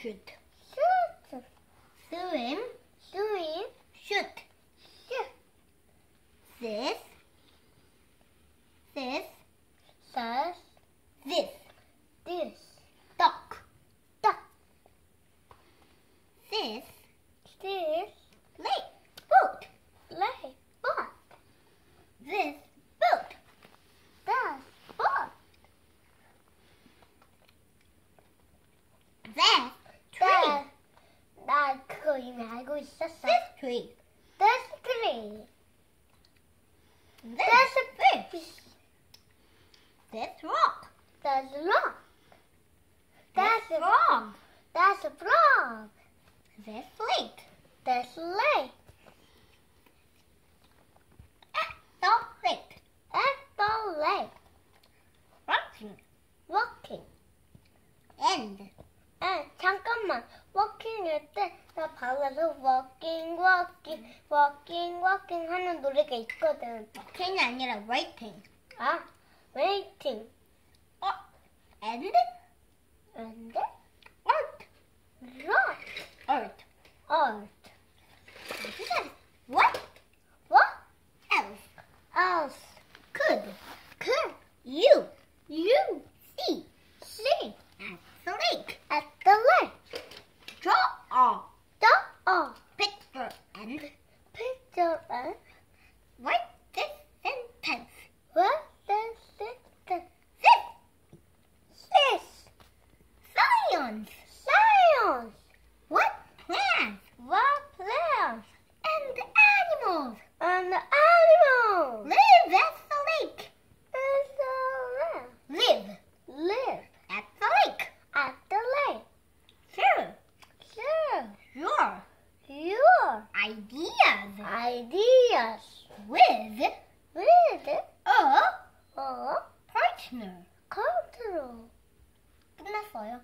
shoot. shoot, Swim, swim, shoot. shoot, This, 이미 알고 있었어. This tree. That's tree. This That's a fish. This rock. That's rock. That's a frog. That's a frog. This lake. That's lake. The lake. At the lake. Rocking. Walking. End. 잠깐만 워킹 할 때 나 방에서 워킹 워킹 워킹 워킹 하는 노래가 있거든. 워킹이 아니라 웨이팅. 아, 웨이팅. 어, and? and? art. rock. And write this sentence. what the sentence This is science. science. with with a, a partner. 컨트롤 끝났어요.